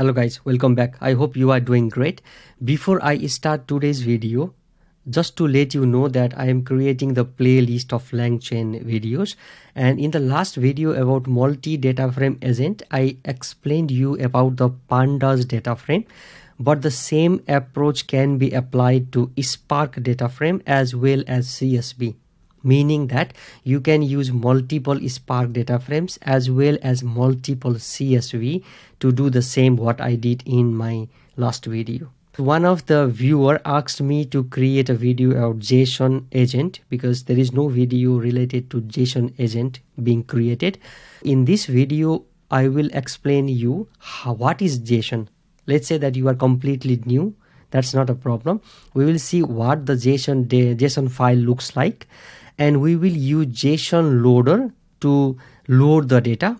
Hello guys, welcome back. I hope you are doing great. Before I start today's video, just to let you know that I am creating the playlist of LangChain videos and in the last video about multi data frame agent I explained you about the pandas data frame but the same approach can be applied to Spark data frame as well as CSV meaning that you can use multiple Spark data frames as well as multiple CSV to do the same what I did in my last video. One of the viewer asked me to create a video about JSON agent because there is no video related to JSON agent being created. In this video, I will explain you how, what is JSON. Let's say that you are completely new. That's not a problem. We will see what the JSON, JSON file looks like and we will use JSON loader to load the data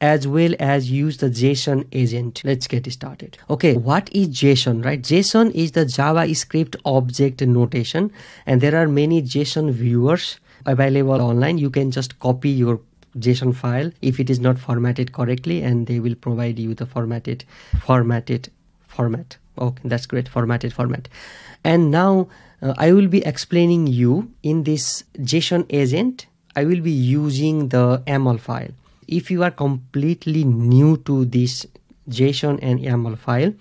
as well as use the JSON agent. Let's get started. Okay, what is JSON, right? JSON is the JavaScript object notation and there are many JSON viewers available online. You can just copy your JSON file if it is not formatted correctly and they will provide you the formatted formatted format. Okay, that's great, formatted format. And now uh, I will be explaining you in this JSON agent I will be using the YAML file. If you are completely new to this JSON and YAML file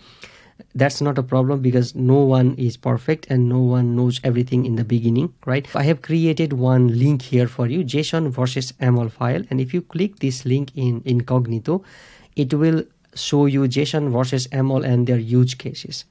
that's not a problem because no one is perfect and no one knows everything in the beginning right? I have created one link here for you json versus yaml file. And if you click this link in incognito it will show you json versus yaml and their use cases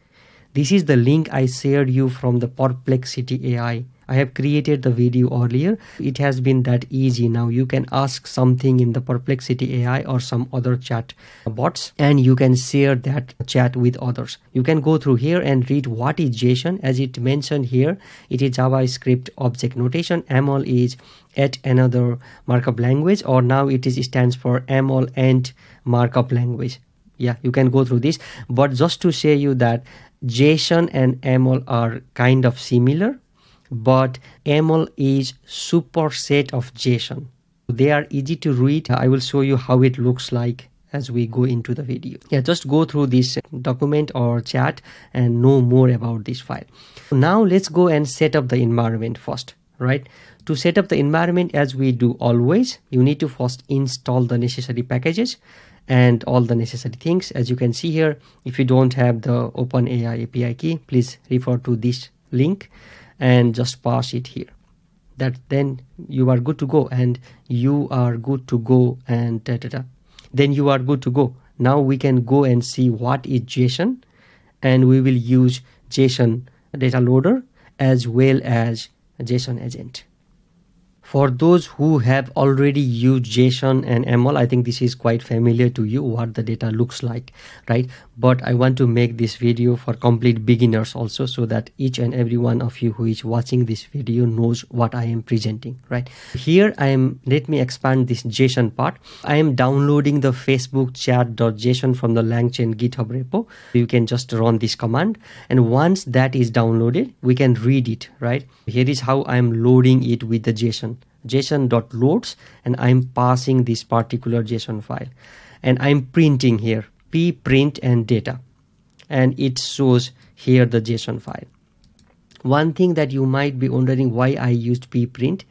this is the link I shared you from the Perplexity AI. I have created the video earlier. It has been that easy. Now you can ask something in the Perplexity AI or some other chat bots and you can share that chat with others. You can go through here and read what is JSON as it mentioned here. It is JavaScript object notation. YAML is at another markup language or now it is stands for YAML and markup language yeah you can go through this but just to say you that JSON and YAML are kind of similar, but YAML is superset of JSON. They are easy to read. I will show you how it looks like as we go into the video. Yeah, just go through this document or chat and know more about this file. Now let's go and set up the environment first, right? To set up the environment as we do always, you need to first install the necessary packages and all the necessary things. As you can see here if you don't have the OpenAI API key please refer to this link and just pass it here. That then you are good to go and you are good to go and da, da, da. then you are good to go. Now we can go and see what is JSON and we will use JSON data loader as well as JSON agent for those who have already used JSON and YAML, I think this is quite familiar to you what the data looks like, right? But I want to make this video for complete beginners also so that each and every one of you who is watching this video knows what I am presenting, right? Here I am, let me expand this JSON part. I am downloading the Facebook chat.json from the LangChain GitHub repo. You can just run this command. And once that is downloaded, we can read it, right? Here is how I am loading it with the JSON json.loads and I'm passing this particular JSON file. And I'm printing here p print and data. And it shows here the JSON file. One thing that you might be wondering why I used p print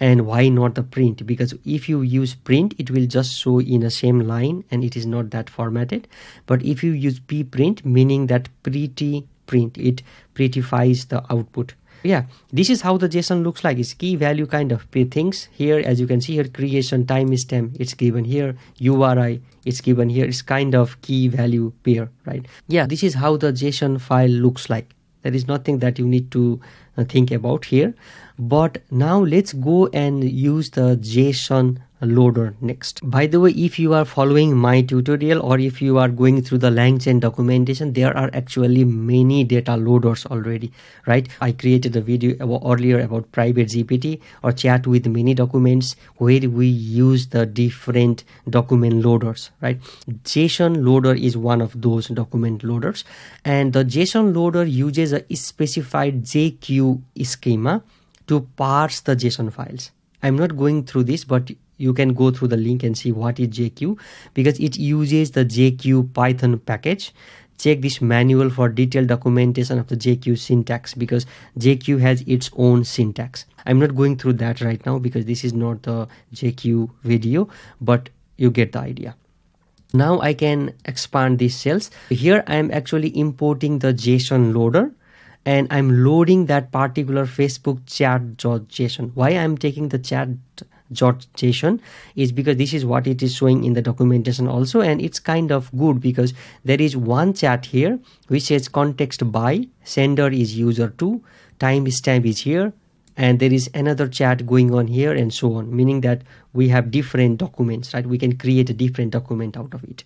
and why not the print? Because if you use print it will just show in a same line and it is not that formatted. But if you use p print meaning that pretty print it prettifies the output yeah this is how the json looks like. It's key value kind of things. Here as you can see here creation timestamp it's given here. Uri it's given here. It's kind of key value pair right? Yeah this is how the json file looks like. There is nothing that you need to uh, think about here. But now let's go and use the json loader next. By the way, if you are following my tutorial or if you are going through the LangChain documentation, there are actually many data loaders already, right? I created a video earlier about private GPT or chat with many documents where we use the different document loaders, right? JSON loader is one of those document loaders and the JSON loader uses a specified JQ schema to parse the JSON files. I'm not going through this, but you can go through the link and see what is JQ because it uses the JQ Python package check this manual for detailed documentation of the JQ syntax because JQ has its own syntax. I'm not going through that right now because this is not the JQ video, but you get the idea. Now I can expand these cells. Here I am actually importing the JSON loader and I'm loading that particular Facebook chat.json. Why I'm taking the chat JSON is because this is what it is showing in the documentation also and it's kind of good because there is one chat here which says context by sender is user2 timestamp is here and there is another chat going on here and so on meaning that we have different documents right? We can create a different document out of it.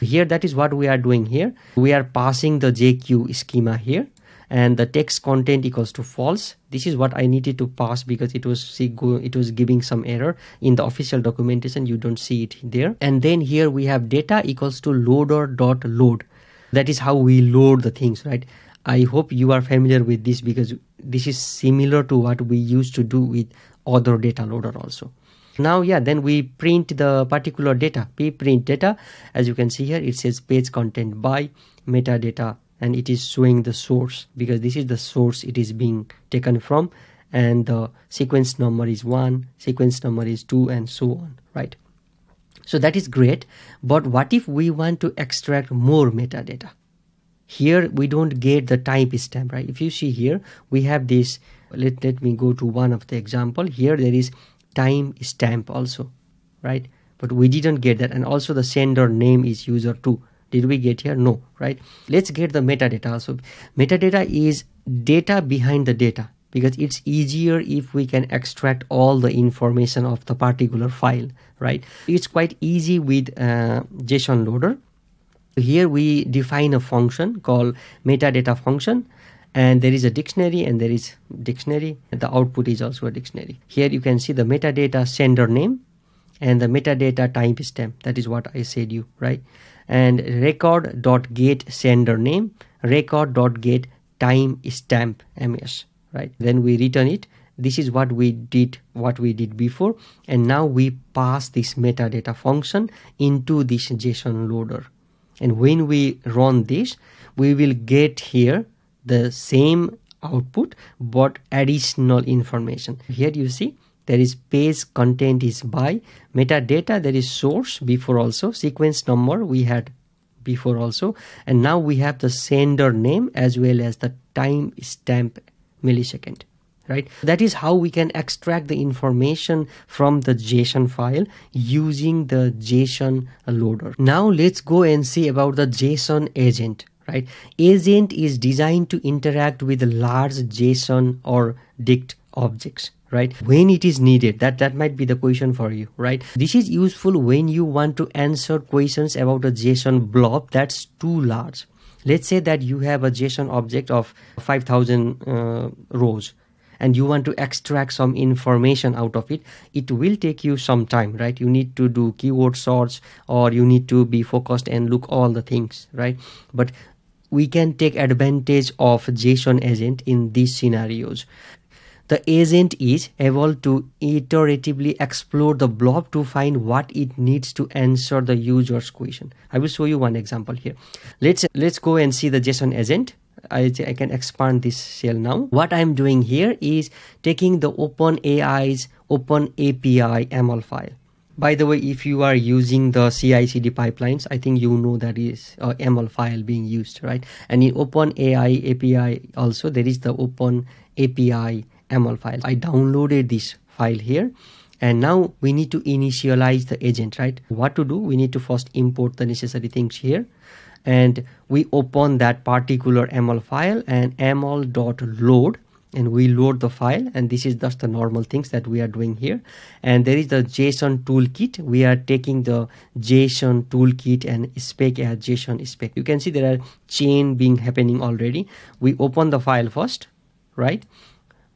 Here that is what we are doing here. We are passing the jq schema here and the text content equals to false. This is what i needed to pass because it was see it was giving some error in the official documentation. You don't see it there. And then here we have data equals to loader dot load. That is how we load the things right? I hope you are familiar with this because this is similar to what we used to do with other data loader also. Now yeah then we print the particular data p print data. As you can see here it says page content by metadata and it is showing the source because this is the source it is being taken from and the sequence number is 1 sequence number is 2 and so on right? So that is great but what if we want to extract more metadata? Here we don't get the timestamp right? If you see here we have this let, let me go to one of the example. Here there is time stamp also right? But we didn't get that and also the sender name is user2 did we get here? No right? Let's get the metadata. So metadata is data behind the data because it's easier if we can extract all the information of the particular file right? It's quite easy with uh, json loader. Here we define a function called metadata function and there is a dictionary and there is dictionary. And the output is also a dictionary. Here you can see the metadata sender name and the metadata timestamp. That is what i said you right and record dot get sender name record dot get time stamp ms right? Then we return it. This is what we did what we did before and now we pass this metadata function into this json loader. And when we run this we will get here the same output but additional information. Here you see there is page content is by metadata there is source before also sequence number we had before also and now we have the sender name as well as the time stamp millisecond right? That is how we can extract the information from the json file using the json loader. Now let's go and see about the json agent right? Agent is designed to interact with large json or dict objects right? When it is needed that that might be the question for you right? This is useful when you want to answer questions about a json blob that's too large. Let's say that you have a json object of 5000 uh, rows and you want to extract some information out of it it will take you some time right? You need to do keyword search or you need to be focused and look all the things right? But we can take advantage of json agent in these scenarios the agent is able to iteratively explore the blob to find what it needs to answer the user's question. I will show you one example here. Let's let's go and see the JSON agent. I, I can expand this cell now. What I'm doing here is taking the OpenAI's Open API YAML file. By the way, if you are using the CI/CD pipelines, I think you know that is a YAML file being used, right? And in OpenAI API also there is the Open API YAML file. I downloaded this file here. And now we need to initialize the agent, right? What to do? We need to first import the necessary things here. And we open that particular YAML file and yaml.load and we load the file. And this is just the normal things that we are doing here. And there is the json toolkit. We are taking the json toolkit and spec as json spec. You can see there are chain being happening already. We open the file first right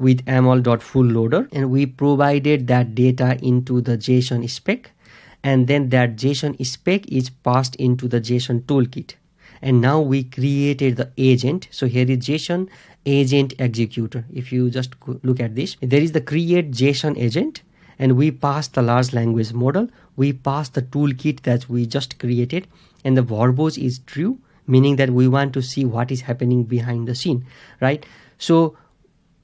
with yaml.full loader and we provided that data into the JSON spec and then that JSON spec is passed into the JSON toolkit. And now we created the agent. So here is JSON agent executor. If you just look at this there is the create JSON agent and we pass the large language model. We pass the toolkit that we just created and the verbose is true meaning that we want to see what is happening behind the scene right? So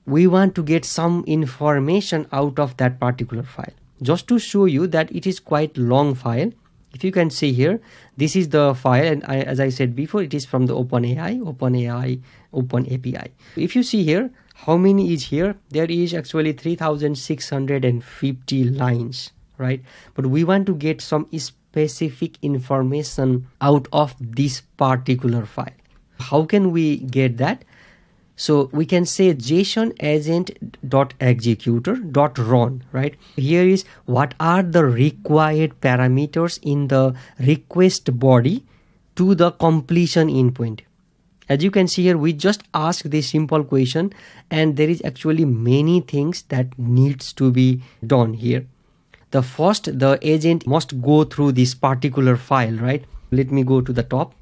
we want to get some information out of that particular file. Just to show you that it is quite long file. If you can see here this is the file and I, as i said before it is from the openai openai open api if you see here how many is here? There is actually 3650 lines right? But we want to get some specific information out of this particular file. How can we get that so we can say json agent dot executor dot run right? Here is what are the required parameters in the request body to the completion endpoint. As you can see here we just ask this simple question and there is actually many things that needs to be done here. The first the agent must go through this particular file right? Let me go to the top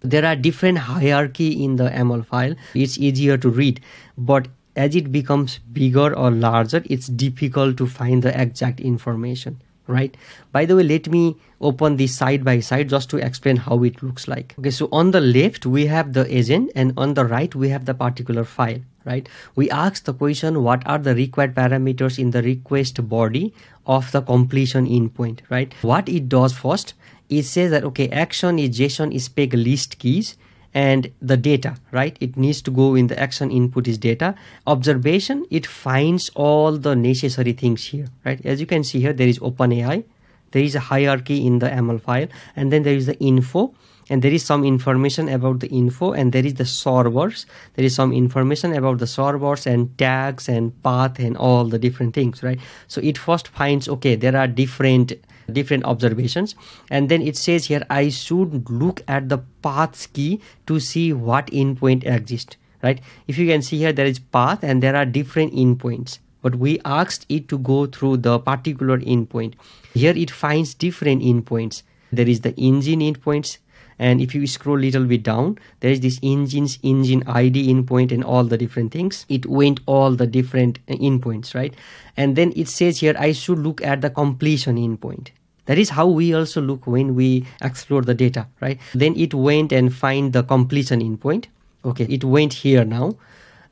there are different hierarchy in the YAML file. It's easier to read, but as it becomes bigger or larger, it's difficult to find the exact information right? By the way let me open this side by side just to explain how it looks like. Okay so on the left we have the agent and on the right we have the particular file right? We ask the question what are the required parameters in the request body of the completion endpoint right? What it does first it says that okay action is json is spec list keys and the data right? It needs to go in the action input is data. Observation it finds all the necessary things here right? As you can see here there is openai. There is a hierarchy in the yaml file. And then there is the info. And there is some information about the info. And there is the servers. There is some information about the servers and tags and path and all the different things right? So it first finds okay there are different different observations. And then it says here i should look at the paths key to see what endpoint exists right? If you can see here there is path and there are different endpoints. But we asked it to go through the particular endpoint. Here it finds different endpoints. There is the engine endpoints. And if you scroll a little bit down there is this engines engine id endpoint and all the different things. It went all the different uh, endpoints right? And then it says here i should look at the completion endpoint that is how we also look when we explore the data right? Then it went and find the completion endpoint. Okay it went here now.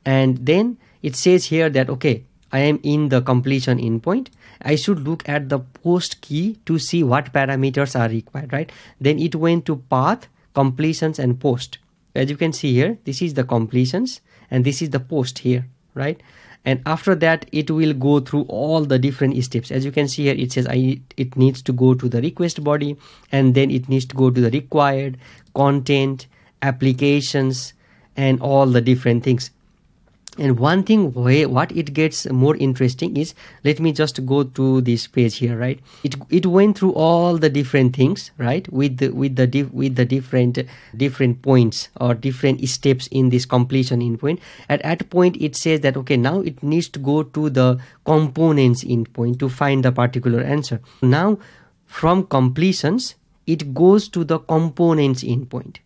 And then it says here that okay i am in the completion endpoint. I should look at the post key to see what parameters are required right? Then it went to path completions and post. As you can see here this is the completions and this is the post here right and after that it will go through all the different steps. As you can see here it says I, it needs to go to the request body and then it needs to go to the required content applications and all the different things and one thing way what it gets more interesting is let me just go to this page here right? It it went through all the different things right? With the with the with the different different points or different steps in this completion endpoint. At at point it says that okay now it needs to go to the components endpoint to find the particular answer. Now from completions it goes to the components endpoint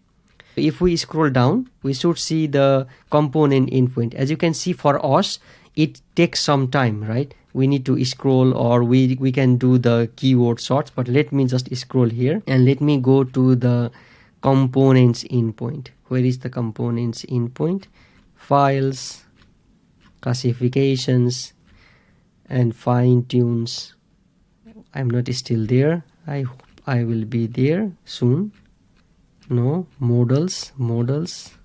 if we scroll down we should see the component endpoint. As you can see for us it takes some time right? We need to scroll or we we can do the keyword sorts but let me just scroll here and let me go to the components endpoint. Where is the components endpoint? Files classifications and fine tunes. I'm not still there. I hope i will be there soon no models models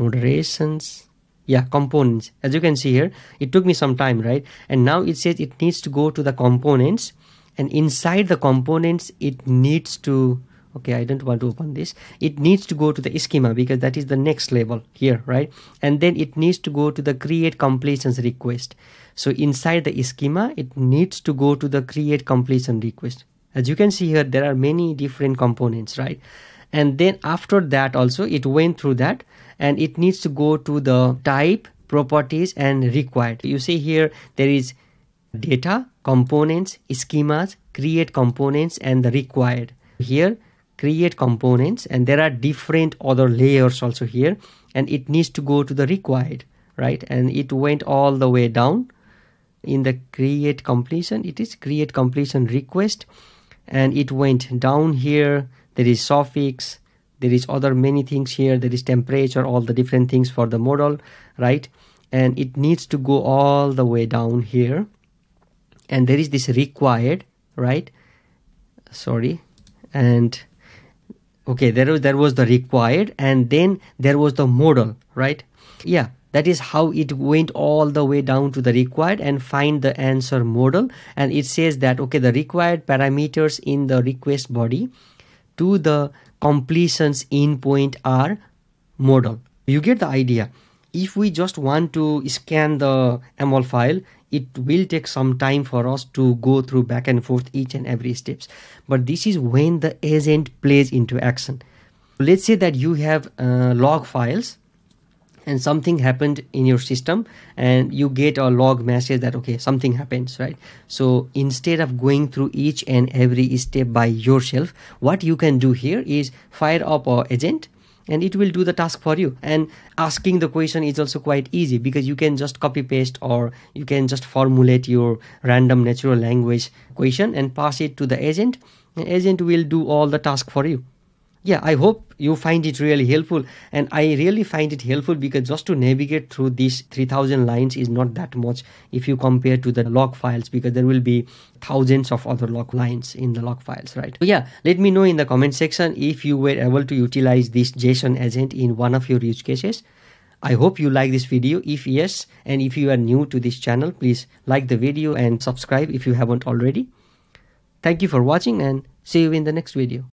moderations. Yeah components. As you can see here it took me some time right? And now it says it needs to go to the components. And inside the components it needs to okay i don't want to open this. It needs to go to the schema because that is the next level here right? And then it needs to go to the create completions request. So inside the schema it needs to go to the create completion request. As you can see here there are many different components right and then after that also it went through that. And it needs to go to the type properties and required. You see here there is data components schemas create components and the required. Here create components and there are different other layers also here. And it needs to go to the required right? And it went all the way down. In the create completion it is create completion request. And it went down here there is suffix. There is other many things here. There is temperature all the different things for the model right? And it needs to go all the way down here. And there is this required right? Sorry. And okay there was there was the required and then there was the model right? Yeah that is how it went all the way down to the required and find the answer model. And it says that okay the required parameters in the request body to the completions endpoint R model. You get the idea. If we just want to scan the yaml file it will take some time for us to go through back and forth each and every steps. But this is when the agent plays into action. Let's say that you have uh, log files and something happened in your system and you get a log message that okay something happens right? So instead of going through each and every step by yourself what you can do here is fire up a agent and it will do the task for you. And asking the question is also quite easy because you can just copy paste or you can just formulate your random natural language question and pass it to the agent. And agent will do all the task for you yeah i hope you find it really helpful and i really find it helpful because just to navigate through these 3000 lines is not that much if you compare to the log files because there will be thousands of other log lines in the log files right so yeah let me know in the comment section if you were able to utilize this json agent in one of your use cases I hope you like this video. If yes, and if you are new to this channel, please like the video and subscribe if you haven't already. Thank you for watching and see you in the next video.